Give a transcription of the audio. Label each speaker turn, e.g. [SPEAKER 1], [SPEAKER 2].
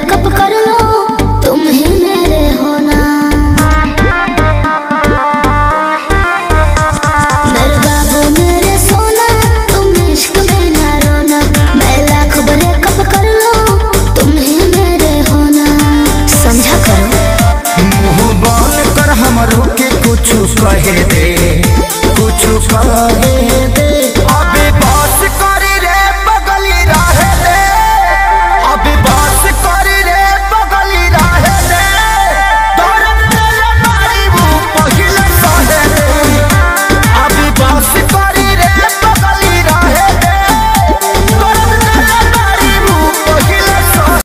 [SPEAKER 1] Backup कर लो, तुम ही मेरे हो ना। मेरे बाबू मेरे सोना, तुम इश्क में ना रोना। मैं लाख ब्रेकअप कर लो, तुम ही मेरे हो ना। समझा करो।
[SPEAKER 2] मुँह बंद कर हमरो के कुछ कह दे कुछ कर